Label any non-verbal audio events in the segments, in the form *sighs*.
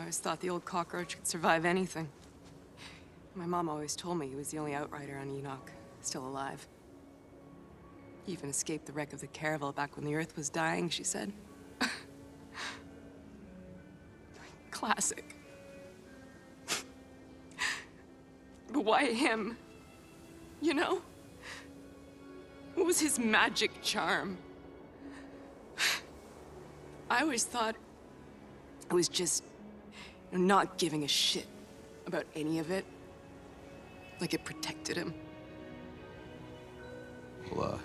always thought the old cockroach could survive anything. My mom always told me he was the only outrider on Enoch, still alive. He even escaped the wreck of the Caravel back when the Earth was dying, she said. *laughs* Classic. but why him? You know? What was his magic charm? *sighs* I always thought it was just you know, not giving a shit about any of it. Like it protected him. Well,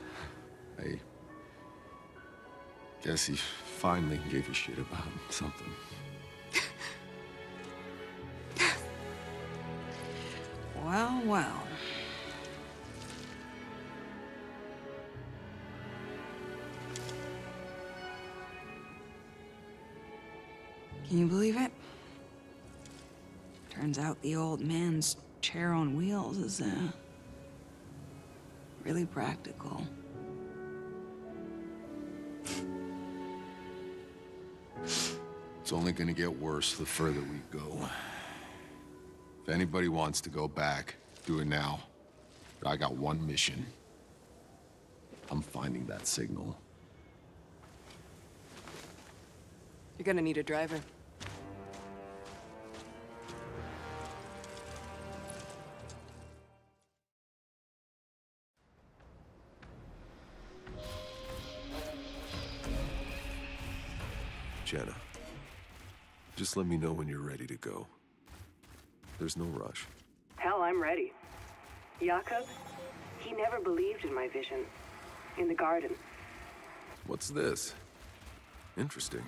uh, I guess he finally gave a shit about *laughs* something. well, well. Can you believe it? Turns out the old man's chair on wheels is, uh, really practical. It's only gonna get worse the further we go. If anybody wants to go back, do it now. But I got one mission. I'm finding that signal. You're gonna need a driver. Jenna. Just let me know when you're ready to go. There's no rush. Hell, I'm ready. Jakub, he never believed in my vision. In the garden. What's this? Interesting.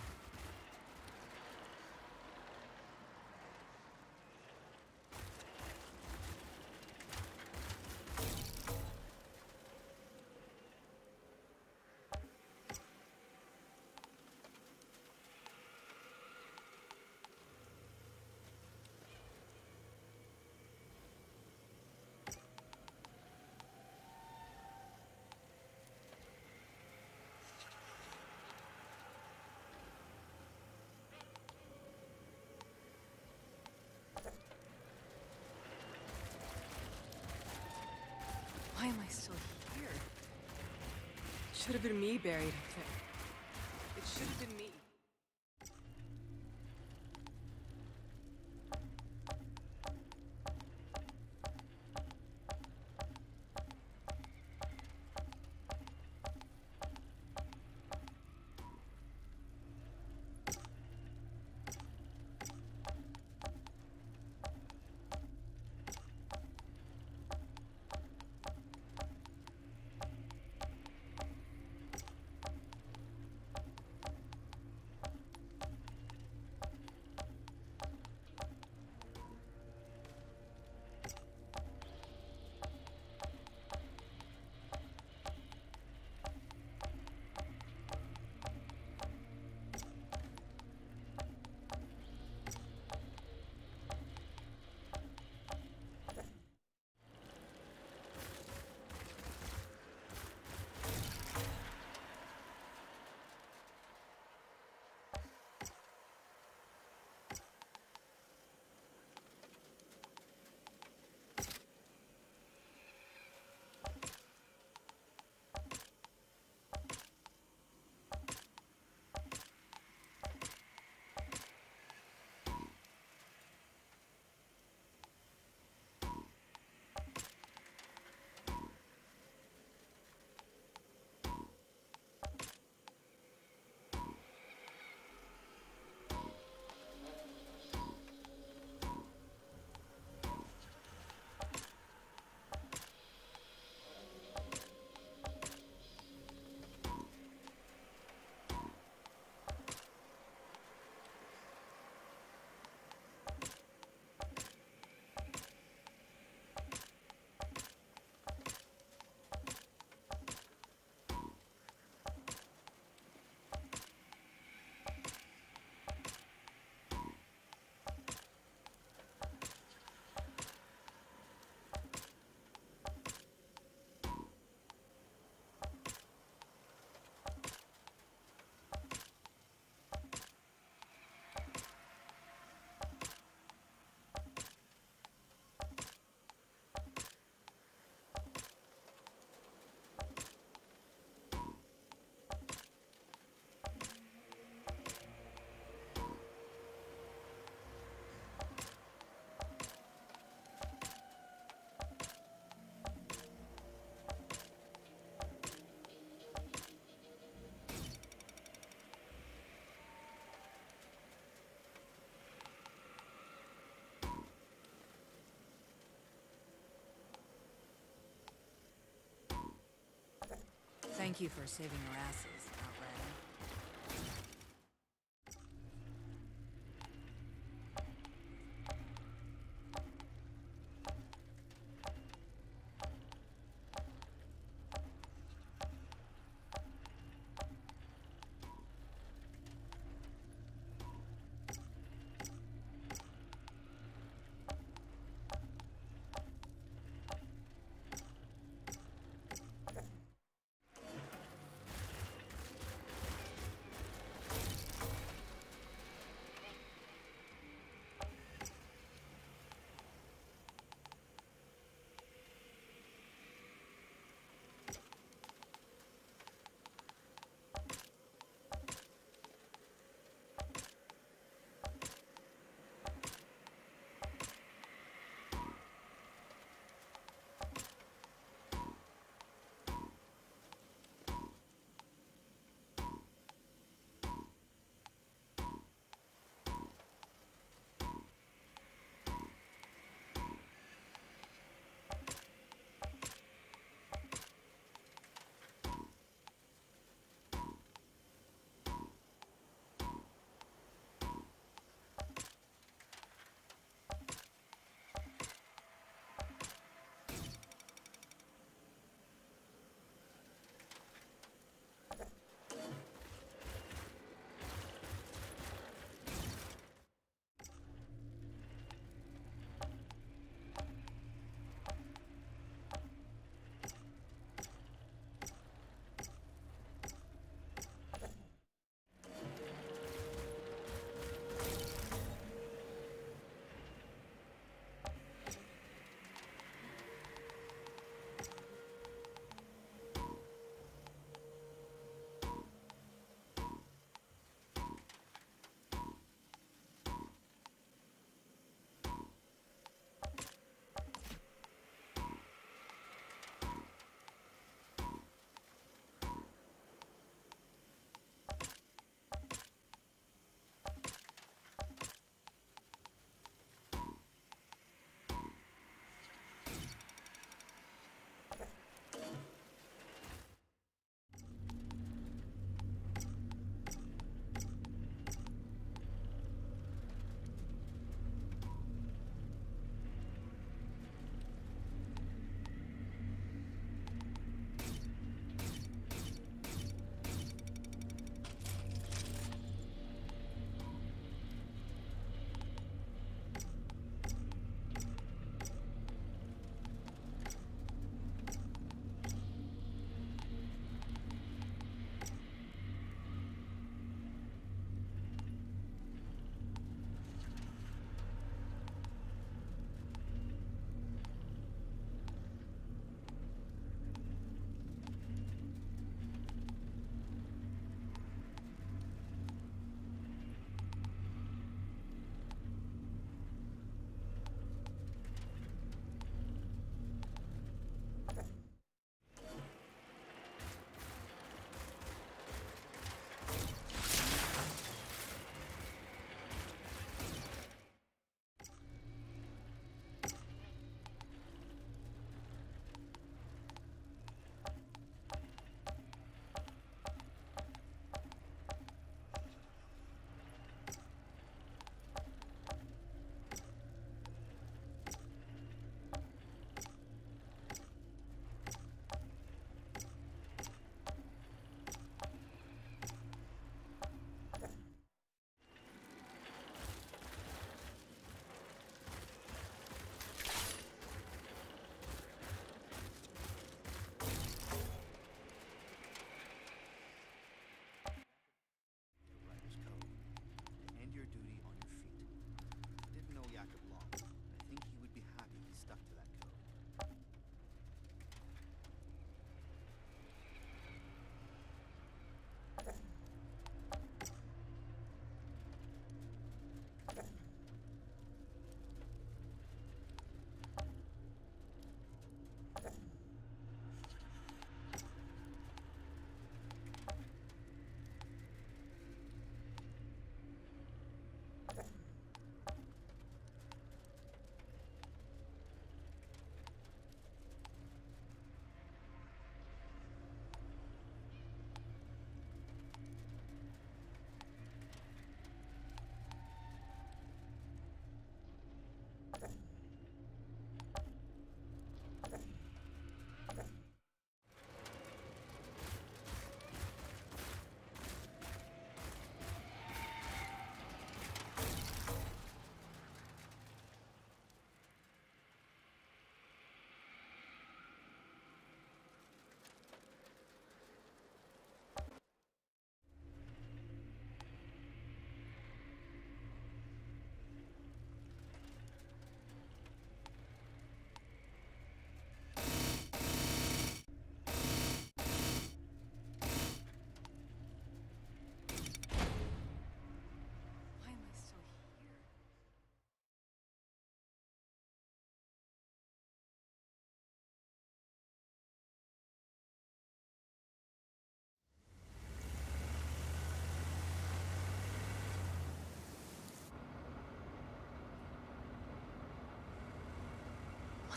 Why am I still here? It should have been me buried. It should have been me. Thank you for saving our asses,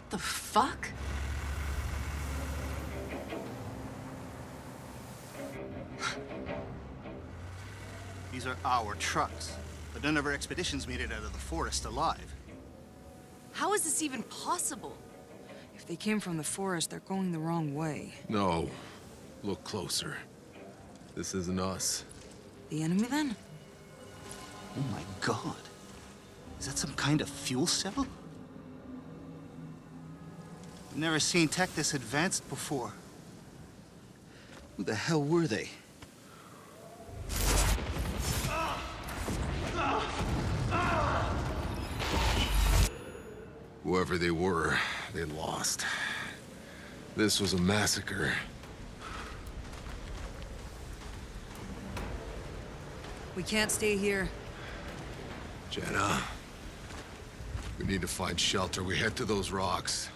What the fuck? These are our trucks, but none of our expeditions made it out of the forest alive. How is this even possible? If they came from the forest, they're going the wrong way. No. Look closer. This isn't us. The enemy, then? Oh my god. Is that some kind of fuel cell? I've never seen tech this advanced before. Who the hell were they? Whoever they were, they lost. This was a massacre. We can't stay here. Jenna. We need to find shelter. We head to those rocks.